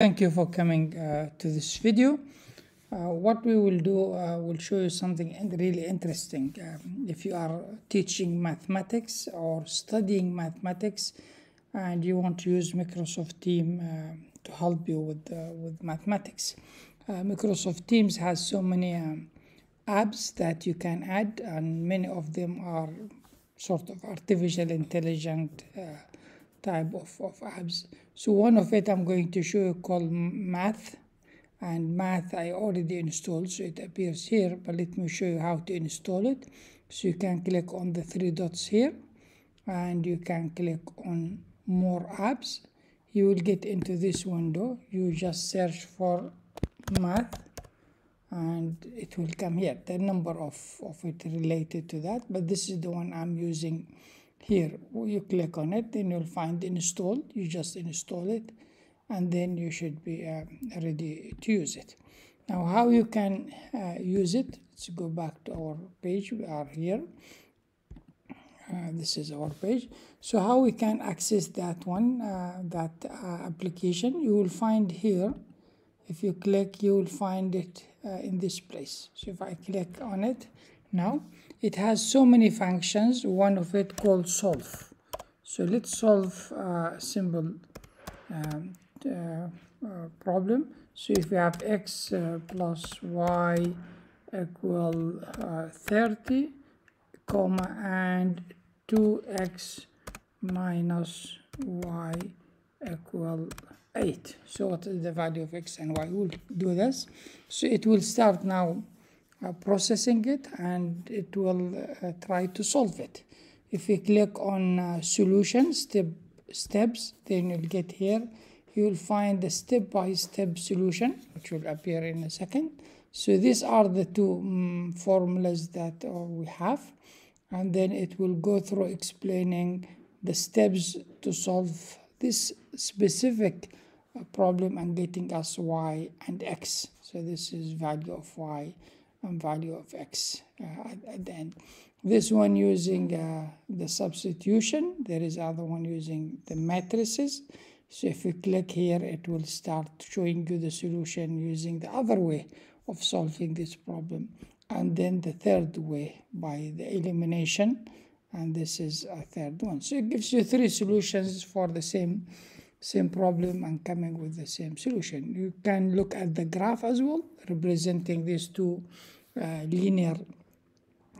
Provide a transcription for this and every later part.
Thank you for coming uh, to this video. Uh, what we will do, uh, will show you something really interesting. Um, if you are teaching mathematics or studying mathematics and you want to use Microsoft Teams uh, to help you with, uh, with mathematics, uh, Microsoft Teams has so many um, apps that you can add and many of them are sort of artificial intelligent type of, of apps. So one of it I'm going to show you called Math and Math I already installed so it appears here but let me show you how to install it. So you can click on the three dots here and you can click on more apps. You will get into this window. You just search for Math and it will come here the number of, of it related to that but this is the one I'm using here you click on it then you'll find installed. You just install it and then you should be uh, ready to use it. Now how you can uh, use it let's go back to our page. We are here. Uh, this is our page. So how we can access that one uh, that uh, application? You will find here if you click you will find it uh, in this place. So if I click on it now it has so many functions one of it called solve. So let's solve a simple um, uh, uh, problem. So if we have x uh, plus y equal uh, 30 comma and 2x minus y equal 8 so what is the value of x and y? We'll do this. So it will start now processing it and it will uh, try to solve it. If we click on uh, solution step steps then you'll get here. You will find the step-by-step solution which will appear in a second. So these are the two um, formulas that uh, we have. And then it will go through explaining the steps to solve this specific uh, problem and getting us y and x. So this is value of y value of x uh, at, at, the end. This one using uh, the substitution there is other one using the matrices. So if you click here it will start showing you the solution using the other way of solving this problem. And then the third way by the elimination and this is a third one. So it gives you three solutions for the same same problem and coming with the same solution. You can look at the graph as well representing these two uh, linear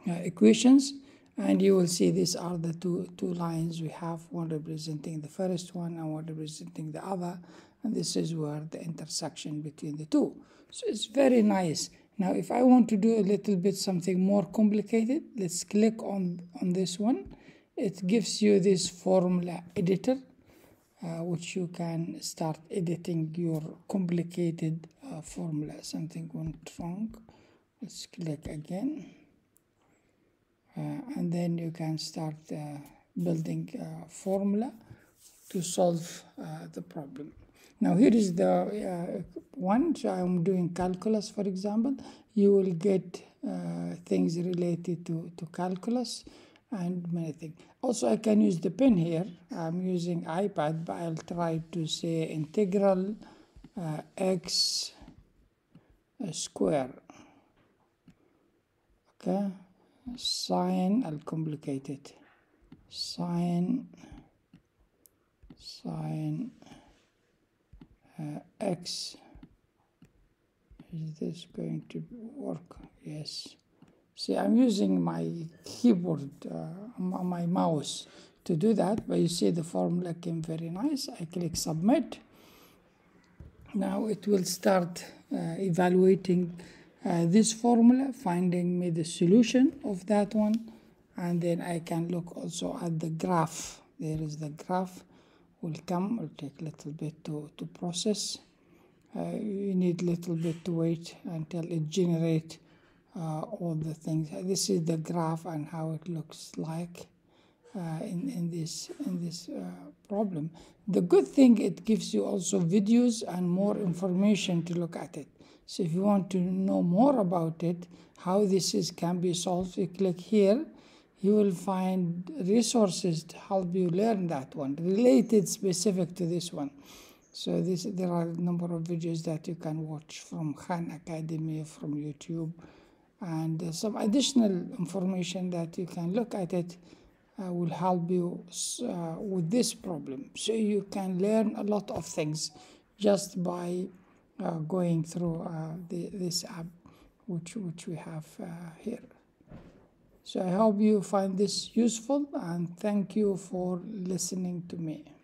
uh, equations and you will see these are the two two lines we have one representing the first one and one representing the other and this is where the intersection between the two. So it's very nice. Now if I want to do a little bit something more complicated let's click on on this one. It gives you this formula editor which you can start editing your complicated uh, formula. Something went wrong. Let's click again. Uh, and then you can start uh, building a formula to solve uh, the problem. Now here is the uh, one so i'm doing calculus for example. You will get uh, things related to, to calculus and many things. Also i can use the pen here. I'm using ipad but i'll try to say integral uh, x square. Okay? Sine I'll complicate it. sine sine uh, x. Is this going to work? Yes see I'm using my keyboard uh, my mouse to do that but you see the formula came very nice. I click submit. Now it will start uh, evaluating uh, this formula finding me the solution of that one. And then I can look also at the graph. There is the graph. Will come. Will take a little bit to, to process. Uh, you need a little bit to wait until it generate uh, all the things. This is the graph and how it looks like uh, in, in this in this uh, problem. The good thing it gives you also videos and more information to look at it. So if you want to know more about it, how this is can be solved, you click here, you will find resources to help you learn that one, related specific to this one. So this there are a number of videos that you can watch from Khan Academy from YouTube, and some additional information that you can look at it uh, will help you uh, with this problem. So you can learn a lot of things just by uh, going through uh, the, this app, which which we have uh, here. So I hope you find this useful and thank you for listening to me.